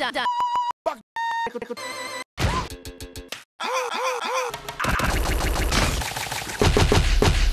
da, da. Bak